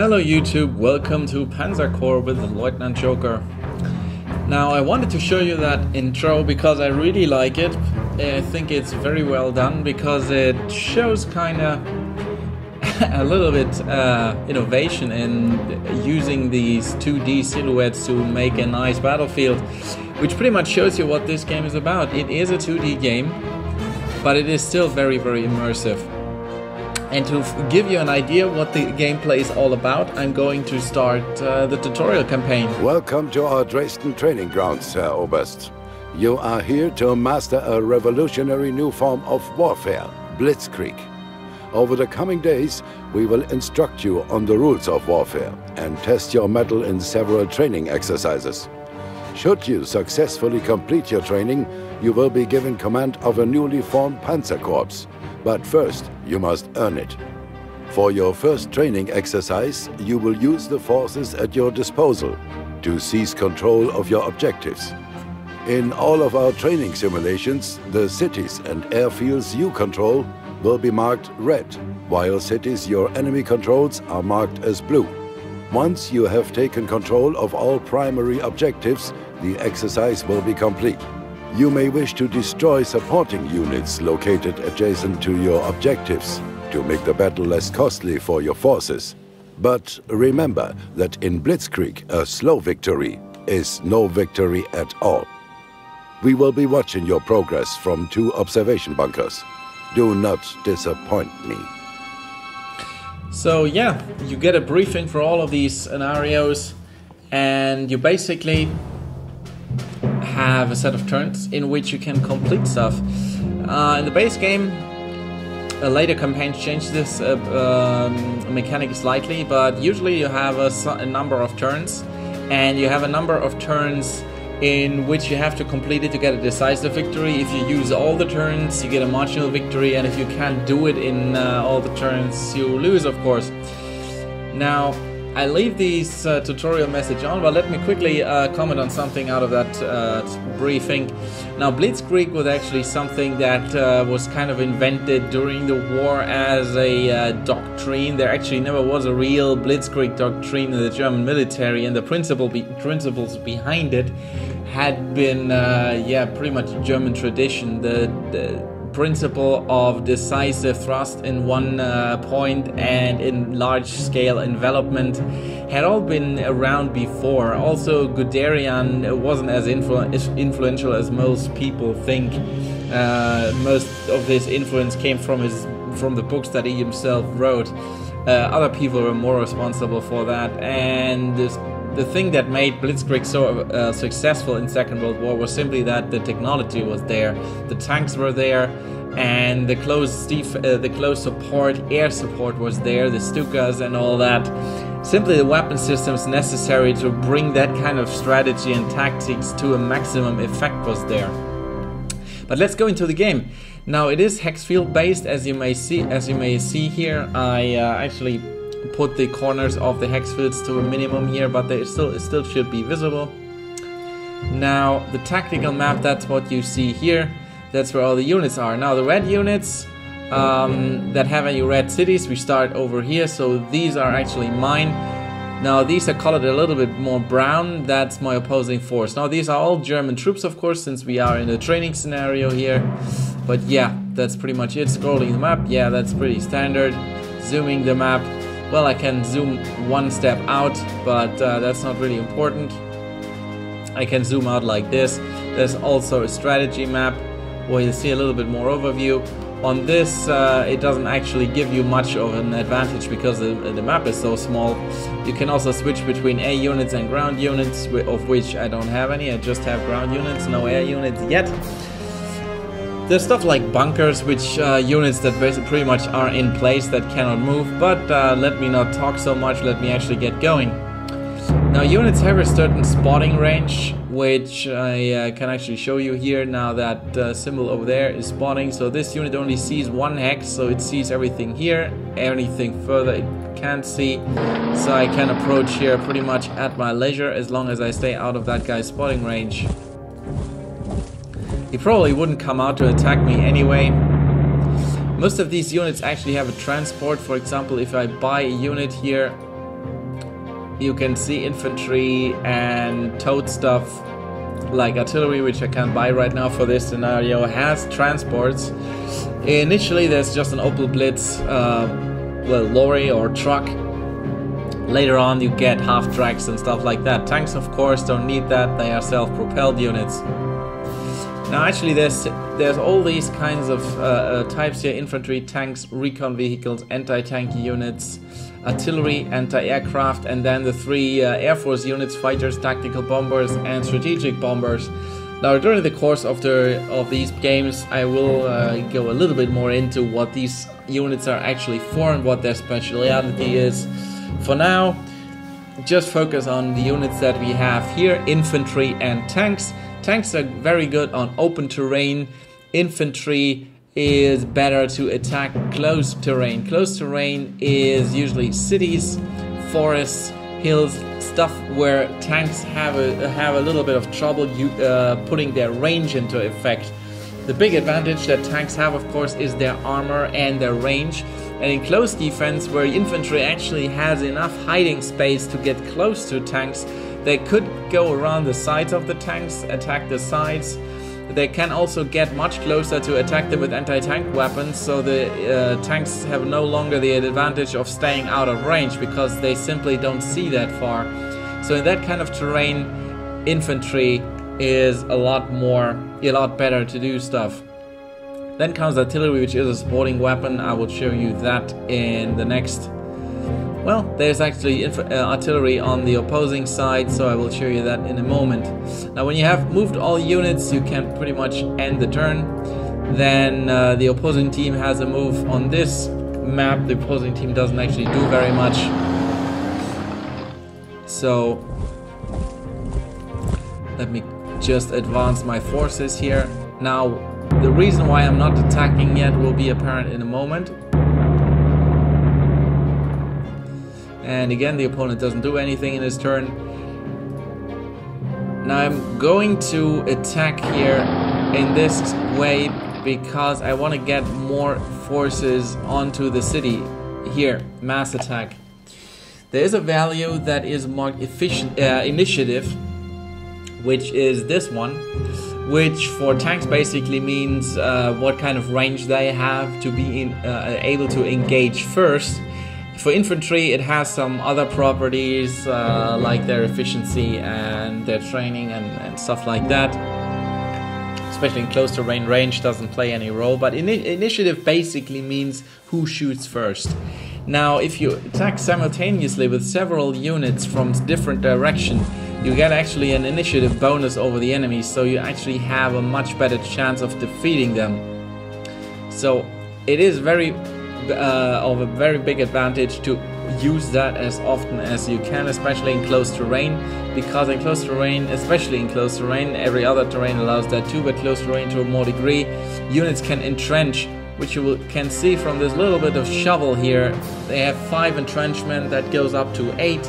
Hello YouTube, welcome to Panzer Corps with Lieutenant Joker. Now I wanted to show you that intro because I really like it. I think it's very well done because it shows kind of a little bit uh, innovation in using these 2D silhouettes to make a nice battlefield, which pretty much shows you what this game is about. It is a 2D game, but it is still very, very immersive. And to give you an idea what the gameplay is all about, I'm going to start uh, the tutorial campaign. Welcome to our Dresden training grounds, Herr Oberst. You are here to master a revolutionary new form of warfare, Blitzkrieg. Over the coming days, we will instruct you on the rules of warfare and test your mettle in several training exercises. Should you successfully complete your training, you will be given command of a newly formed Panzer Corps but first, you must earn it. For your first training exercise, you will use the forces at your disposal to seize control of your objectives. In all of our training simulations, the cities and airfields you control will be marked red, while cities your enemy controls are marked as blue. Once you have taken control of all primary objectives, the exercise will be complete. You may wish to destroy supporting units located adjacent to your objectives to make the battle less costly for your forces. But remember that in Blitzkrieg, a slow victory is no victory at all. We will be watching your progress from two observation bunkers. Do not disappoint me. So yeah, you get a briefing for all of these scenarios and you basically have a set of turns in which you can complete stuff. Uh, in the base game, a later campaign changes this uh, um, mechanic slightly, but usually you have a, a, number of turns, and you have a number of turns in which you have to complete it to get a decisive victory. If you use all the turns, you get a marginal victory, and if you can't do it in uh, all the turns, you lose, of course. Now, I leave this uh, tutorial message on, but let me quickly uh, comment on something out of that uh, briefing. Now, Blitzkrieg was actually something that uh, was kind of invented during the war as a uh, doctrine. There actually never was a real Blitzkrieg doctrine in the German military, and the principle be principles behind it had been, uh, yeah, pretty much German tradition. The, the principle of decisive thrust in one uh, point and in large scale envelopment had all been around before. Also, Guderian wasn't as influ influential as most people think. Uh, most of his influence came from his from the books that he himself wrote. Uh, other people were more responsible for that, and this, the thing that made Blitzkrieg so uh, successful in Second World War was simply that the technology was there, the tanks were there, and the close uh, the close support, air support was there, the Stukas and all that. Simply the weapon systems necessary to bring that kind of strategy and tactics to a maximum effect was there. But let's go into the game. Now it is hex field based, as you may see. As you may see here, I uh, actually put the corners of the hex fields to a minimum here, but they still still should be visible. Now the tactical map, that's what you see here. That's where all the units are. Now the red units um, that have any red cities, we start over here. So these are actually mine. Now these are colored a little bit more brown, that's my opposing force. Now these are all German troops of course, since we are in a training scenario here. But yeah, that's pretty much it. Scrolling the map, yeah, that's pretty standard. Zooming the map, well, I can zoom one step out, but uh, that's not really important. I can zoom out like this. There's also a strategy map where you see a little bit more overview. On this, uh, it doesn't actually give you much of an advantage because the, the map is so small. You can also switch between air units and ground units, of which I don't have any. I just have ground units, no air units yet. There's stuff like bunkers, which uh, units that basically pretty much are in place that cannot move, but uh, let me not talk so much, let me actually get going. Now units have a certain spotting range, which I uh, can actually show you here now that uh, symbol over there is spotting. So this unit only sees one hex, so it sees everything here, anything further it can't see. So I can approach here pretty much at my leisure as long as I stay out of that guy's spotting range. He probably wouldn't come out to attack me anyway. Most of these units actually have a transport. For example, if I buy a unit here, you can see infantry and towed stuff like artillery, which I can't buy right now for this scenario, has transports. Initially, there's just an Opel Blitz, uh, well, lorry or truck. Later on, you get half tracks and stuff like that. Tanks, of course, don't need that; they are self-propelled units. Now, actually, there's there's all these kinds of uh, uh, types here: infantry, tanks, recon vehicles, anti-tank units artillery, anti-aircraft, and then the three uh, Air Force units, fighters, tactical bombers, and strategic bombers. Now, during the course of the of these games, I will uh, go a little bit more into what these units are actually for and what their speciality is. For now, just focus on the units that we have here: infantry and tanks. Tanks are very good on open terrain. Infantry is better to attack close terrain. Close terrain is usually cities, forests, hills, stuff where tanks have a have a little bit of trouble uh, putting their range into effect. The big advantage that tanks have, of course, is their armor and their range. And in close defense, where infantry actually has enough hiding space to get close to tanks, they could go around the sides of the tanks, attack the sides, they can also get much closer to attack them with anti-tank weapons, so the uh, tanks have no longer the advantage of staying out of range because they simply don't see that far. So in that kind of terrain, infantry is a lot more, a lot better to do stuff. Then comes artillery, which is a supporting weapon. I will show you that in the next well, there's actually uh, artillery on the opposing side, so I will show you that in a moment. Now, when you have moved all units, you can pretty much end the turn. Then uh, the opposing team has a move on this map. The opposing team doesn't actually do very much. So, let me just advance my forces here. Now, the reason why I'm not attacking yet will be apparent in a moment. And again, the opponent doesn't do anything in his turn. Now I'm going to attack here in this way because I want to get more forces onto the city. Here, mass attack. There is a value that is marked efficient uh, initiative, which is this one, which for tanks basically means uh, what kind of range they have to be in, uh, able to engage first for infantry, it has some other properties uh, like their efficiency and their training and, and, stuff like that. Especially in close terrain, range doesn't play any role. But ini initiative basically means who shoots first. Now, if you attack simultaneously with several units from different direction, you get actually an initiative bonus over the enemy, so you actually have a much better chance of defeating them. So it is very uh, of a very big advantage to use that as often as you can, especially in close terrain, because in close terrain, especially in close terrain, every other terrain allows that too, but close terrain to a more degree, units can entrench, which you will, can see from this little bit of shovel here. They have five entrenchment that goes up to eight,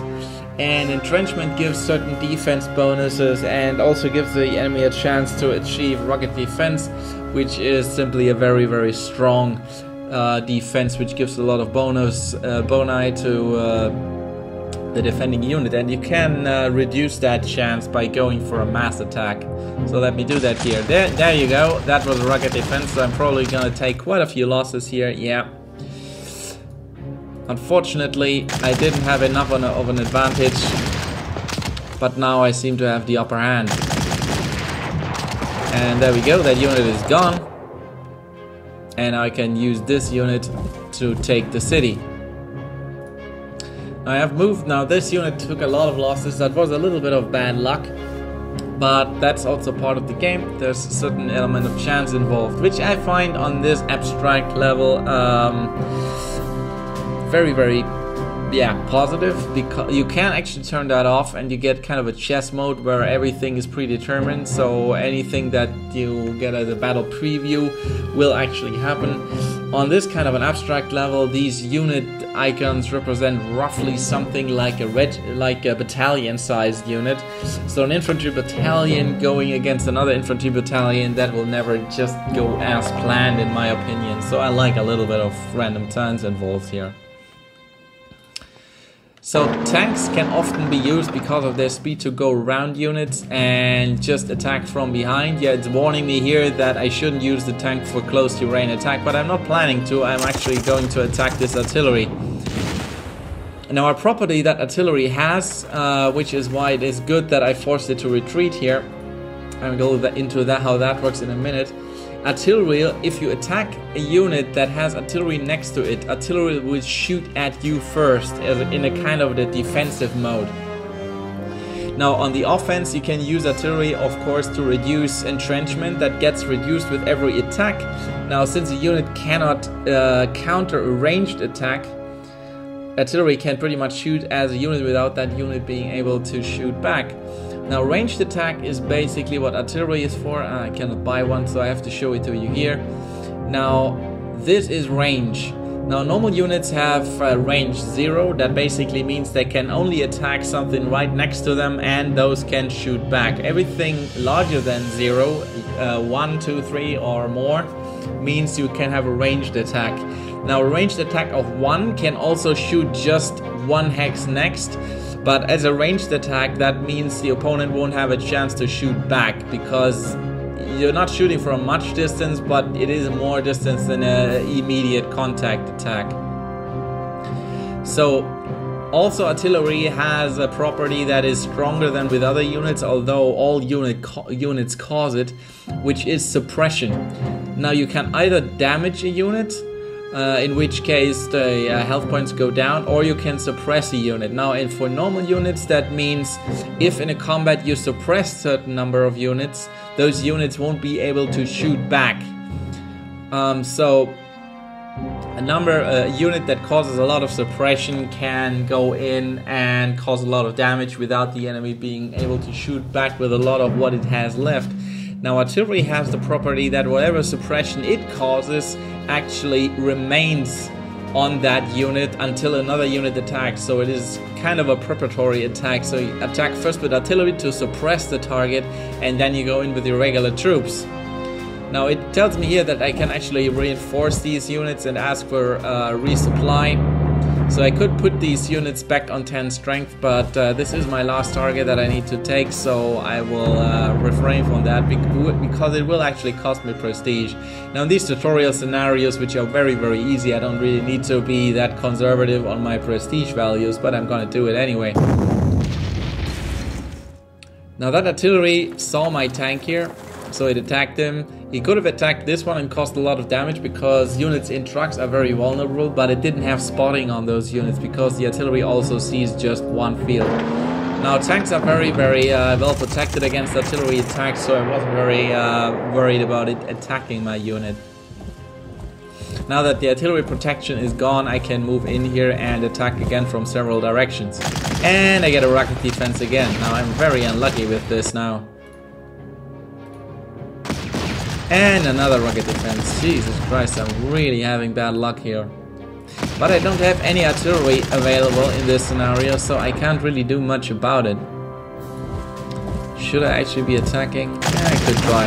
and entrenchment gives certain defense bonuses and also gives the enemy a chance to achieve rugged defense, which is simply a very, very strong uh, defense, which gives a lot of bonus uh, boni to uh, the defending unit, and you can uh, reduce that chance by going for a mass attack. So let me do that here. There, there you go. That was a rugged defense. So I'm probably gonna take quite a few losses here. Yeah. Unfortunately, I didn't have enough of an advantage, but now I seem to have the upper hand. And there we go. That unit is gone and I can use this unit to take the city. I have moved now. This unit took a lot of losses. That was a little bit of bad luck, but that's also part of the game. There's a certain element of chance involved, which I find on this abstract level um, very, very yeah positive because you can actually turn that off and you get kind of a chess mode where everything is predetermined so anything that you get as a battle preview will actually happen. On this kind of an abstract level these unit icons represent roughly something like a red like a battalion sized unit. So an infantry battalion going against another infantry battalion that will never just go as planned in my opinion. So i like a little bit of random turns involved here So tanks can often be used because of their speed to go around units and just attack from behind. Yeah, it's warning me here that I shouldn't use the tank for close terrain attack, but I'm not planning to. I'm actually going to attack this artillery. Now a property that artillery has, uh, which is why it is good that I forced it to retreat here. I'm going to go into that how that works in a minute Artillery, if you attack a unit that has artillery next to it, artillery will shoot at you first in a kind of the defensive mode. Now on the offense you can use artillery of course to reduce entrenchment that gets reduced with every attack. Now since a unit cannot uh, counter a ranged attack, artillery can pretty much shoot as a unit without that unit being able to shoot back. Now ranged attack is basically what artillery is for. I cannot buy one so I have to show it to you here. Now this is range. Now normal units have uh, range 0, that basically means they can only attack something right next to them and those can shoot back. Everything larger than 0, uh, 1, 2, 3 or more means you can have a ranged attack. Now a ranged attack of 1 can also shoot just one hex next but as a ranged attack, that means the opponent won't have a chance to shoot back because you're not shooting from much distance, but it is more distance than an immediate contact attack. So also artillery has a property that is stronger than with other units, although all unit units cause it, which is suppression. Now you can either damage a unit uh, in which case the uh, health points go down, or you can suppress a unit. Now, and for normal units, that means if in a combat you suppress certain number of units, those units won't be able to shoot back. Um, so, a number a unit that causes a lot of suppression can go in and cause a lot of damage without the enemy being able to shoot back with a lot of what it has left. Now artillery has the property that whatever suppression it causes actually remains on that unit until another unit attacks. So it is kind of a preparatory attack. So you attack first with artillery to suppress the target and then you go in with your regular troops. Now it tells me here that I can actually reinforce these units and ask for uh, resupply. So I could put these units back on 10 strength, but uh, this is my last target that I need to take, so I will uh, refrain from that because it will actually cost me prestige. Now in these tutorial scenarios, which are very very easy, I don't really need to be that conservative on my prestige values, but I'm gonna do it anyway. Now that artillery saw my tank here, so it attacked him. He could have attacked this one and caused a lot of damage because units in trucks are very vulnerable, but it didn't have spotting on those units because the artillery also sees just one field. Now tanks are very very uh, well protected against artillery attacks, so I wasn't very uh, worried about it attacking my unit. Now that the artillery protection is gone, I can move in here and attack again from several directions. And I get a rugged defense again. Now I'm very unlucky with this now. And another rugged defense. Jesus Christ, I'm really having bad luck here. But I don't have any artillery available in this scenario, so I can't really do much about it. Should I actually be attacking? Yeah, I could try.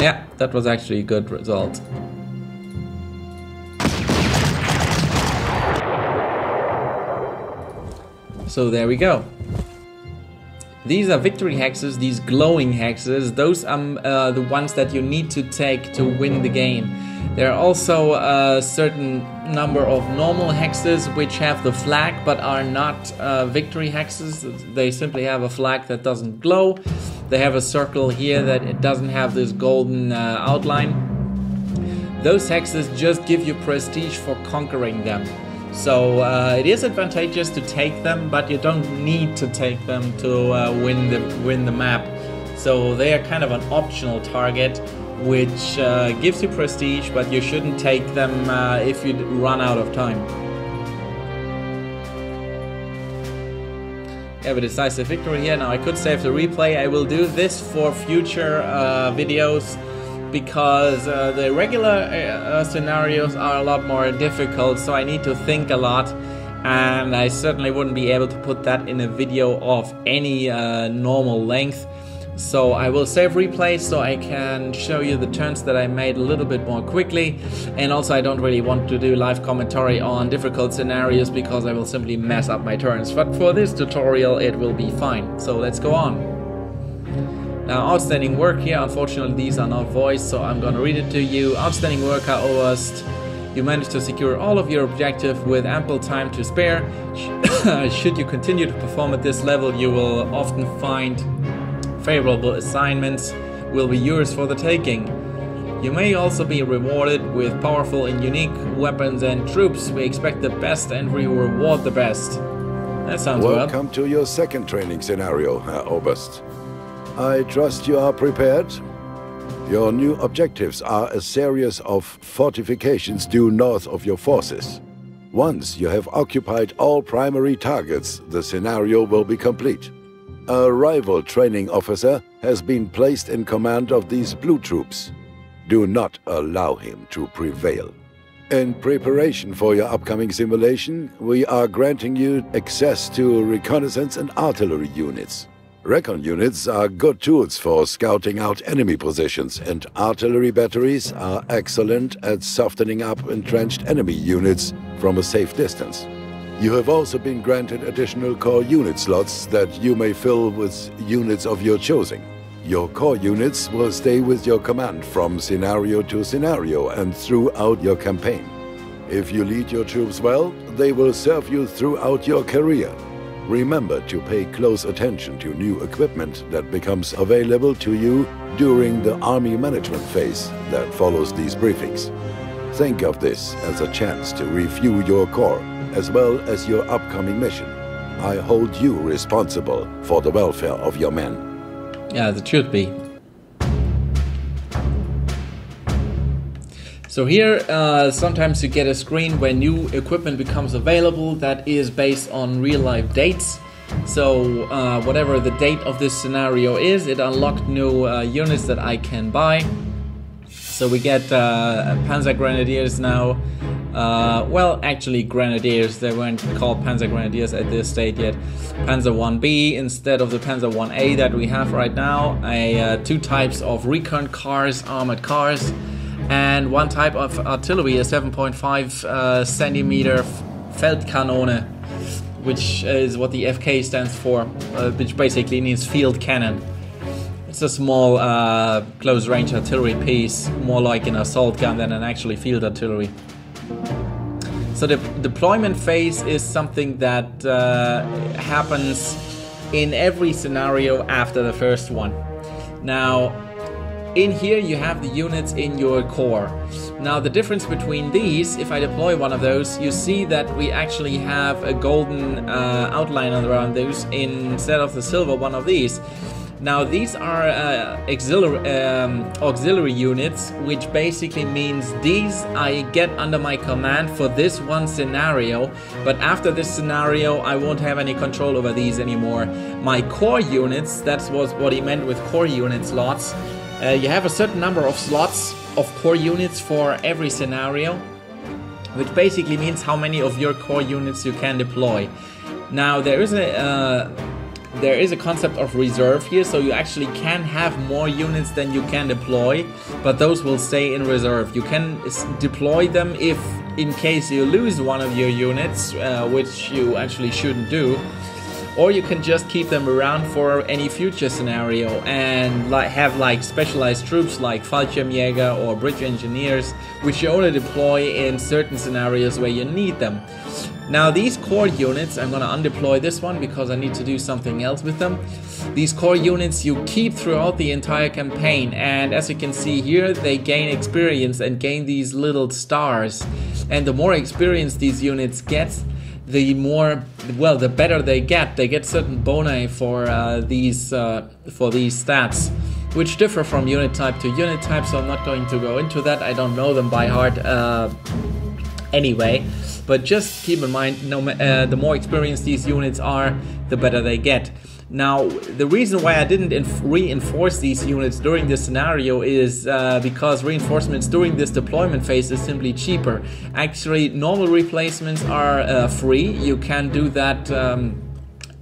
Yeah, that was actually a good result. So there we go. These are victory hexes, these glowing hexes. Those are uh, the ones that you need to take to win the game. There are also a certain number of normal hexes which have the flag but are not uh, victory hexes. They simply have a flag that doesn't glow. They have a circle here that it doesn't have this golden uh, outline. Those hexes just give you prestige for conquering them. So uh, it is advantageous to take them, but you don't need to take them to uh, win the win the map. So they are kind of an optional target, which uh, gives you prestige, but you shouldn't take them uh, if you run out of time. have a decisive victory here. Now I could save the replay. I will do this for future uh, videos because uh, the regular uh, scenarios are a lot more difficult, so I need to think a lot. And I certainly wouldn't be able to put that in a video of any uh, normal length. So I will save replay so I can show you the turns that I made a little bit more quickly. And also I don't really want to do live commentary on difficult scenarios because I will simply mess up my turns. But for this tutorial it will be fine. So let's go on. Now outstanding work here, unfortunately these are not voiced so I'm gonna read it to you. Outstanding work, Oberst. You managed to secure all of your objective with ample time to spare. Should you continue to perform at this level, you will often find favorable assignments will be yours for the taking. You may also be rewarded with powerful and unique weapons and troops. We expect the best and we reward the best. That sounds Welcome well. to your second training scenario, Herr Oberst. I trust you are prepared. Your new objectives are a series of fortifications due north of your forces. Once you have occupied all primary targets, the scenario will be complete. A rival training officer has been placed in command of these blue troops. Do not allow him to prevail. In preparation for your upcoming simulation, we are granting you access to reconnaissance and artillery units. Recon units are good tools for scouting out enemy positions, and artillery batteries are excellent at softening up entrenched enemy units from a safe distance. You have also been granted additional core unit slots that you may fill with units of your choosing. Your core units will stay with your command from scenario to scenario and throughout your campaign. If you lead your troops well, they will serve you throughout your career. Remember to pay close attention to new equipment that becomes available to you during the Army management phase that follows these briefings. Think of this as a chance to review your core as well as your upcoming mission. I hold you responsible for the welfare of your men. Yeah, it should be. So here, uh, sometimes you get a screen where new equipment becomes available that is based on real life dates. So uh, whatever the date of this scenario is, it unlocked new uh, units that I can buy. So we get uh, Panzer Grenadiers now, uh, well, actually, Grenadiers, they weren't called Panzer Grenadiers at this state yet. Panzer 1B instead of the Panzer 1A that we have right now. A, uh, two types of recon cars, armored cars, and one type of artillery, a 7.5 uh, centimeter Feldkanone, which is what the FK stands for, uh, which basically means field cannon. It's a small uh, close range artillery piece, more like an assault gun than an actually field artillery. So the deployment phase is something that uh, happens in every scenario after the first one. Now, in here you have the units in your core. Now the difference between these, if I deploy one of those, you see that we actually have a golden uh, outline around those instead of the silver one of these. Now these are uh, auxiliary, um, auxiliary units, which basically means these I get under my command for this one scenario, but after this scenario I won't have any control over these anymore. My core units, that's what, what he meant with core units slots, uh, you have a certain number of slots of core units for every scenario, which basically means how many of your core units you can deploy. Now there is a... Uh, there is a concept of reserve here, so you actually can have more units than you can deploy, but those will stay in reserve. You can deploy them if, in case you lose one of your units, uh, which you actually shouldn't do, or you can just keep them around for any future scenario and like have like specialized troops like Fallschirmjäger or bridge engineers, which you only deploy in certain scenarios where you need them. Now these core units, I'm gonna undeploy this one because I need to do something else with them. These core units you keep throughout the entire campaign and as you can see here, they gain experience and gain these little stars. And the more experience these units get, the more, well, the better they get. They get certain boni for uh, these uh, for these stats which differ from unit type to unit type, so I'm not going to go into that. I don't know them by heart uh, anyway. But just keep in mind, no, uh, the more experienced these units are, the better they get. Now, the reason why I didn't reinforce these units during this scenario is uh, because reinforcements during this deployment phase is simply cheaper. Actually, normal replacements are uh, free. You can do that um,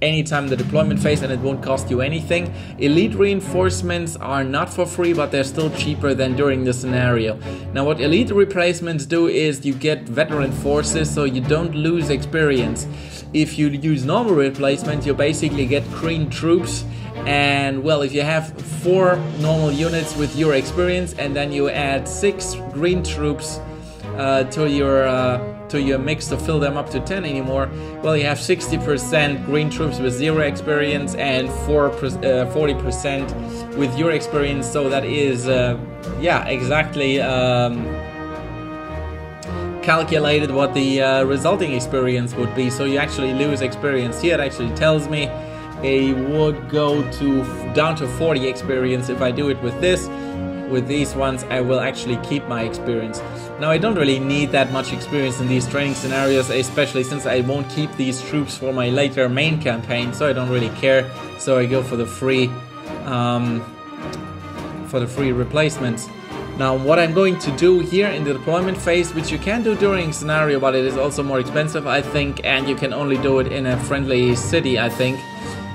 anytime the deployment phase and it won't cost you anything. Elite reinforcements are not for free, but they're still cheaper than during the scenario. Now, what elite replacements do is you get veteran forces, so you don't lose experience. If you use normal replacement, you basically get green troops and well if you have four normal units with your experience and then you add six green troops uh, to your uh, to your mix to fill them up to 10 anymore well you have 60% green troops with zero experience and 4 40% uh, with your experience. So that is uh, yeah exactly um, calculated what the uh, resulting experience would be. So you actually lose experience here it actually tells me. It would go to down to 40 experience. If I do it with this with these ones I will actually keep my experience. Now I don't really need that much experience in these training scenarios especially since I won't keep these troops for my later main campaign so I don't really care. So I go for the free um, for the free replacements now what I'm going to do here in the deployment phase, which you can do during scenario, but it is also more expensive I think, and you can only do it in a friendly city I think,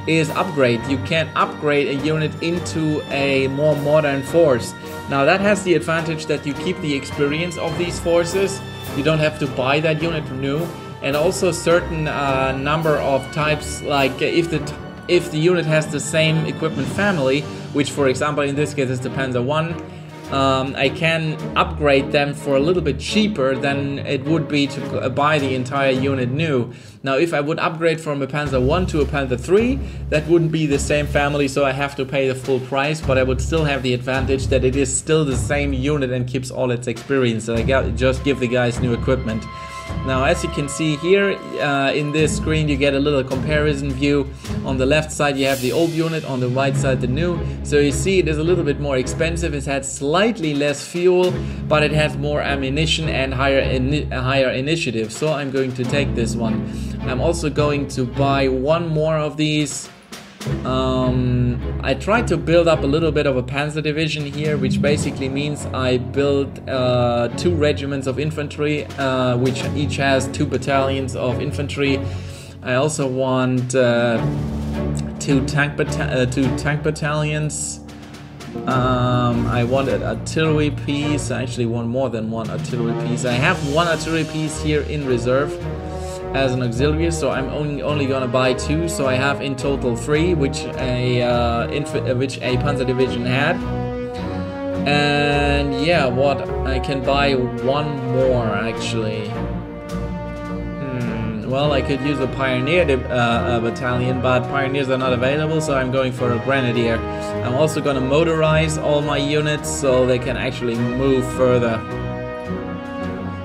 is upgrade. You can upgrade a unit into a more modern force. Now that has the advantage that you keep the experience of these forces. You don't have to buy that unit new. And also certain uh, number of types, like if the if the unit has the same equipment family, which for example in this case is the Panzer 1, um, I can upgrade them for a little bit cheaper than it would be to buy the entire unit new. Now, if I would upgrade from a Panzer 1 to a Panzer 3, that wouldn't be the same family, so I have to pay the full price, but I would still have the advantage that it is still the same unit and keeps all its experience. So I just give the guys new equipment. Now as you can see here uh, in this screen you get a little comparison view. On the left side you have the old unit, on the right side the new. So you see it is a little bit more expensive, it has slightly less fuel but it has more ammunition and higher, ini higher initiative. So I'm going to take this one. I'm also going to buy one more of these um, I tried to build up a little bit of a panzer division here, which basically means I built uh, two regiments of infantry, uh, which each has two battalions of infantry. I also want uh, two tank uh, two tank battalions. Um, I wanted artillery piece. I actually want more than one artillery piece. I have one artillery piece here in reserve as an auxiliary, so I'm only, only gonna buy two. So I have in total three, which a uh, uh, which a Panzer division had. And yeah, what I can buy one more actually. Hmm, well, I could use a pioneer uh, battalion, but pioneers are not available, so I'm going for a grenadier. I'm also gonna motorize all my units so they can actually move further.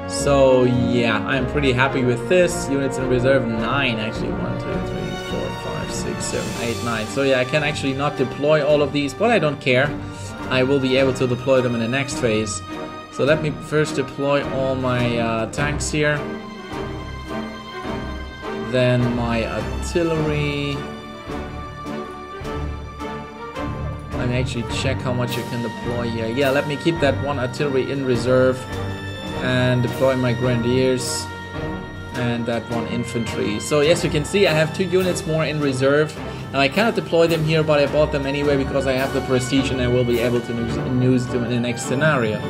So yeah, I'm pretty happy with this. Units in reserve 9 actually. 1, 2, 3, 4, 5, 6, 7, 8, 9. So yeah, I can actually not deploy all of these, but I don't care. I will be able to deploy them in the next phase. So let me first deploy all my uh, tanks here. Then my artillery. Let me actually check how much you can deploy here. Yeah, let me keep that one artillery in reserve and deploy my grenadiers and that one infantry. So yes, you can see I have two units more in reserve. Now I cannot deploy them here, but I bought them anyway because I have the prestige and I will be able to use them in the next scenario.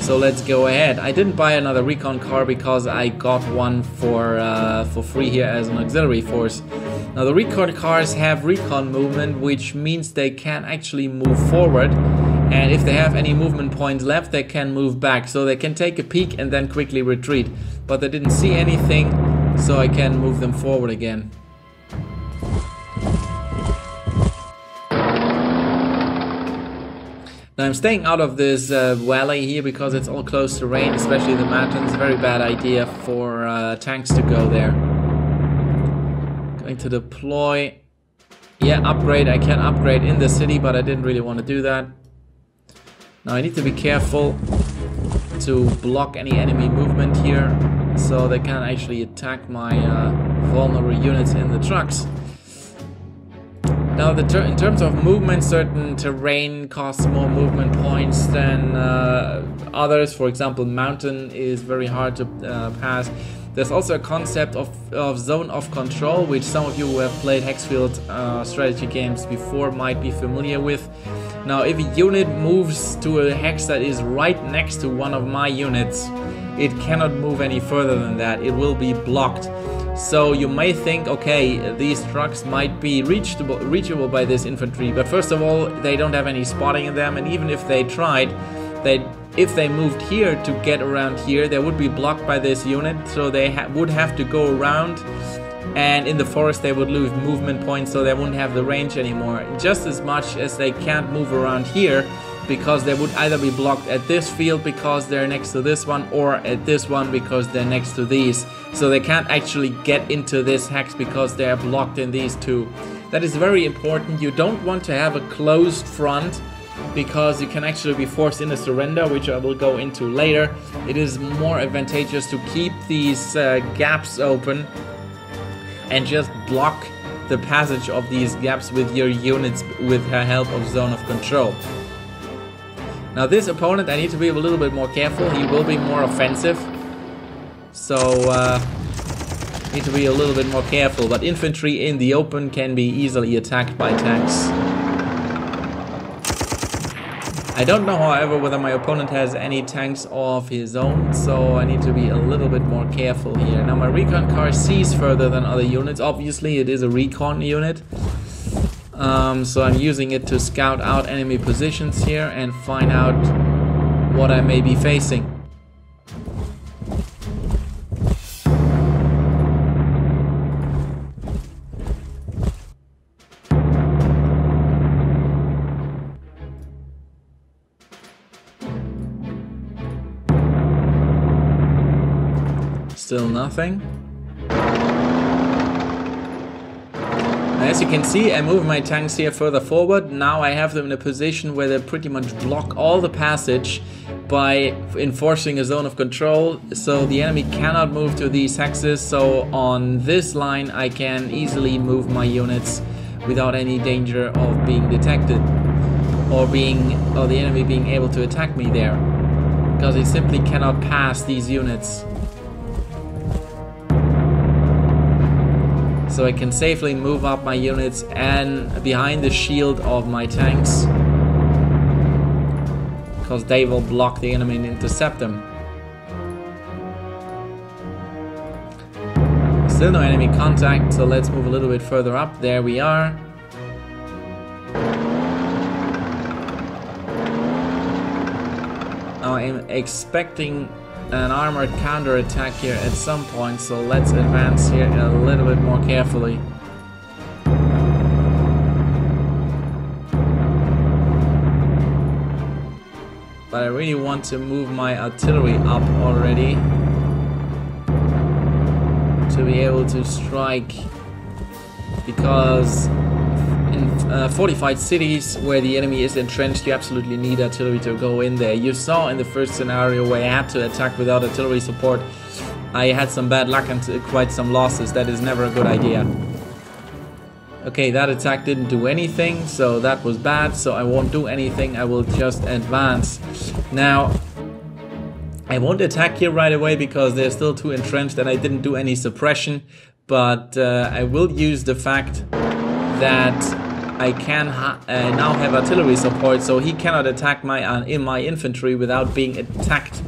So let's go ahead. I didn't buy another recon car because I got one for uh, for free here as an auxiliary force. Now the recon cars have recon movement, which means they can actually move forward and if they have any movement points left they can move back so they can take a peek and then quickly retreat but they didn't see anything so I can move them forward again Now I'm staying out of this uh, valley here because it's all close terrain, especially the mountains. Very bad idea for uh, tanks to go there. Going to deploy. Yeah, upgrade. I can upgrade in the city, but I didn't really want to do that. Now I need to be careful to block any enemy movement here so they can't actually attack my uh, vulnerable units in the trucks. Now, ter in terms of movement, certain terrain costs more movement points than uh, others. For example, mountain is very hard to uh, pass. There's also a concept of, of zone of control, which some of you who have played Hexfield uh, strategy games before might be familiar with. Now, if a unit moves to a hex that is right next to one of my units, it cannot move any further than that. It will be blocked. So you may think, okay, these trucks might be reachable, reachable by this infantry, but first of all, they don't have any spotting in them, and even if they tried, they if they moved here to get around here, they would be blocked by this unit, so they ha would have to go around. And in the forest, they would lose movement points, so they wouldn't have the range anymore. Just as much as they can't move around here, because they would either be blocked at this field because they're next to this one, or at this one because they're next to these. So they can't actually get into this hex because they're blocked in these two. That is very important. You don't want to have a closed front because you can actually be forced into surrender, which I will go into later. It is more advantageous to keep these uh, gaps open and just block the passage of these gaps with your units with her help of zone of control. Now this opponent I need to be a little bit more careful, he will be more offensive. So uh, need to be a little bit more careful, but infantry in the open can be easily attacked by tanks. I don't know, however, whether my opponent has any tanks of his own, so I need to be a little bit more careful here. Now, my recon car sees further than other units. Obviously, it is a recon unit. Um, so I'm using it to scout out enemy positions here and find out what I may be facing. Still nothing. As you can see, I move my tanks here further forward. Now I have them in a position where they pretty much block all the passage by enforcing a zone of control. So the enemy cannot move to these hexes. So on this line, I can easily move my units without any danger of being detected or being or the enemy being able to attack me there because he simply cannot pass these units. So I can safely move up my units and behind the shield of my tanks because they will block the enemy and intercept them. Still no enemy contact, so let's move a little bit further up. There we are. I'm expecting an armored counter-attack here at some point, so let's advance here a little bit more carefully. But I really want to move my artillery up already to be able to strike because uh, fortified cities where the enemy is entrenched, you absolutely need artillery to go in there. You saw in the first scenario where I had to attack without artillery support, I had some bad luck and quite some losses. That is never a good idea. Okay, that attack didn't do anything, so that was bad, so I won't do anything, I will just advance. Now, I won't attack here right away because they're still too entrenched and I didn't do any suppression, but uh, I will use the fact that I can uh, now have artillery support, so he cannot attack my uh, in my infantry without being attacked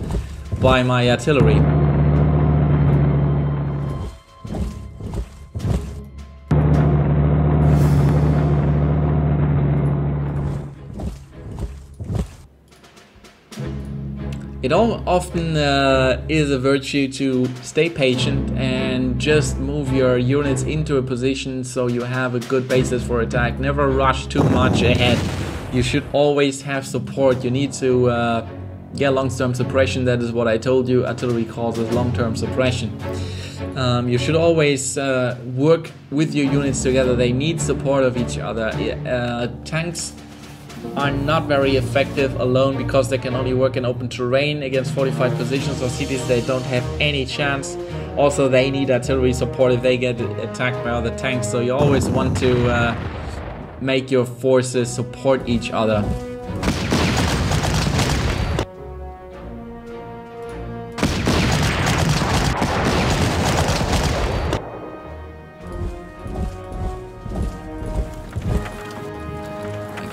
by my artillery. It all often uh, is a virtue to stay patient and just move your units into a position so you have a good basis for attack. Never rush too much ahead. You should always have support. You need to uh, get long-term suppression. That is what I told you. Artillery it long-term suppression. Um, you should always uh, work with your units together. They need support of each other. Uh, tanks are not very effective alone because they can only work in open terrain against fortified positions or cities they don't have any chance. Also, they need artillery support if they get attacked by other tanks, so you always want to uh, make your forces support each other.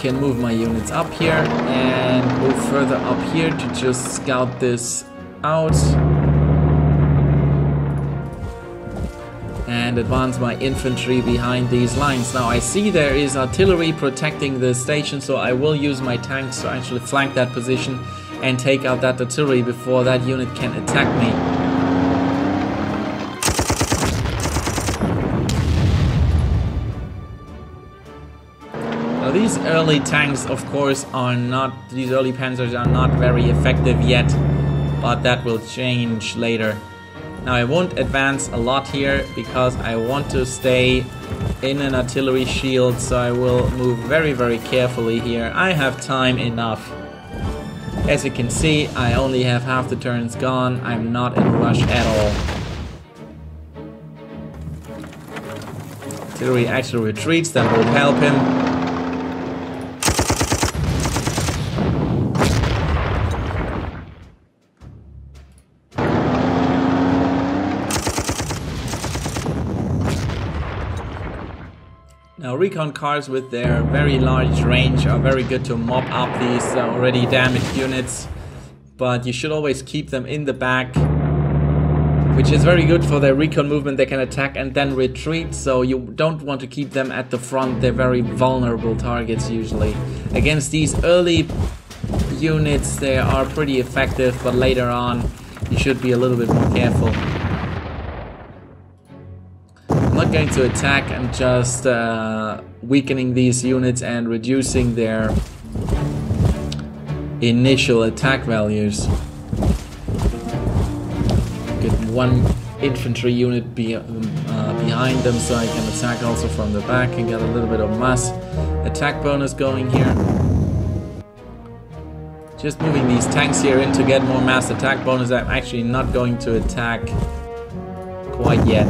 Can move my units up here and move further up here to just scout this out. And advance my infantry behind these lines. Now I see there is artillery protecting the station, so I will use my tanks to actually flank that position and take out that artillery before that unit can attack me. Early tanks, of course, are not, these early panzers are not very effective yet, but that will change later. Now I won't advance a lot here because I want to stay in an artillery shield, so I will move very, very carefully here. I have time enough. As you can see, I only have half the turns gone. I'm not in a rush at all. Artillery actually retreats, that will help him. Recon cars with their very large range are very good to mop up these uh, already damaged units, but you should always keep them in the back, which is very good for their recon movement. They can attack and then retreat, so you don't want to keep them at the front. They're very vulnerable targets usually. Against these early units, they are pretty effective, but later on, you should be a little bit more careful going to attack, I'm just uh, weakening these units and reducing their initial attack values. Get one infantry unit be, uh, behind them so I can attack also from the back and get a little bit of mass attack bonus going here. Just moving these tanks here in to get more mass attack bonus. I'm actually not going to attack quite yet.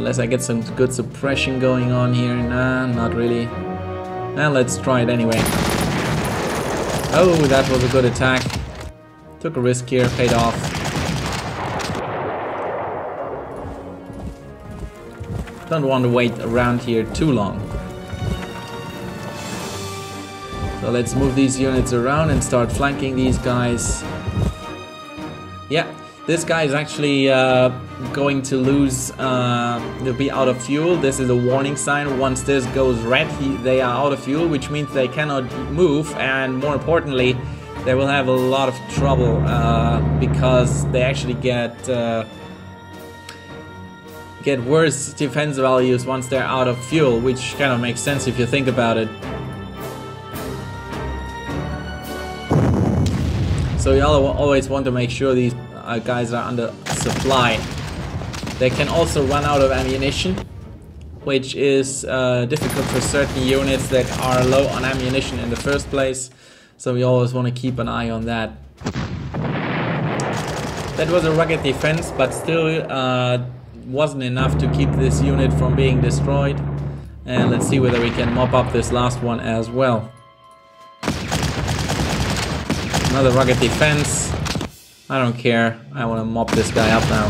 Unless I get some good suppression going on here. Nah, not really. Now let's try it anyway. Oh, that was a good attack. Took a risk here, paid off. Don't want to wait around here too long. So let's move these units around and start flanking these guys. Yeah, this guy is actually uh, going to lose, uh, they'll be out of fuel. This is a warning sign. Once this goes red, he, they are out of fuel, which means they cannot move. And more importantly, they will have a lot of trouble uh, because they actually get uh, get worse defense values once they're out of fuel, which kind of makes sense if you think about it. So you always want to make sure these uh, guys are under supply. They can also run out of ammunition, which is uh, difficult for certain units that are low on ammunition in the first place. So we always want to keep an eye on that. That was a rugged defense, but still uh, wasn't enough to keep this unit from being destroyed. And let's see whether we can mop up this last one as well. Another rugged defense. I don't care. I want to mop this guy up now.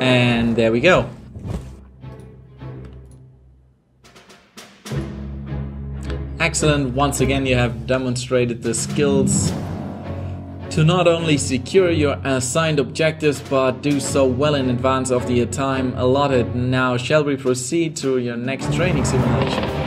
And there we go. Excellent. Once again, you have demonstrated the skills to not only secure your assigned objectives but do so well in advance of the time allotted. Now, shall we proceed to your next training simulation?